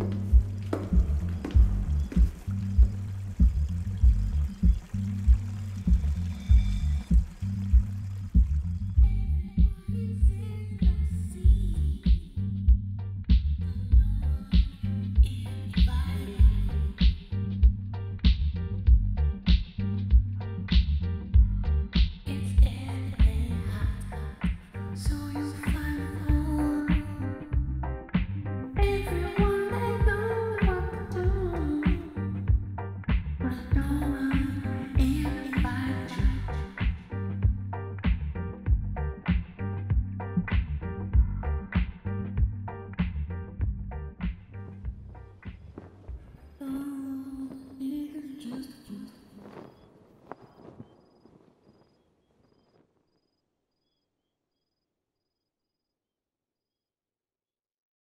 you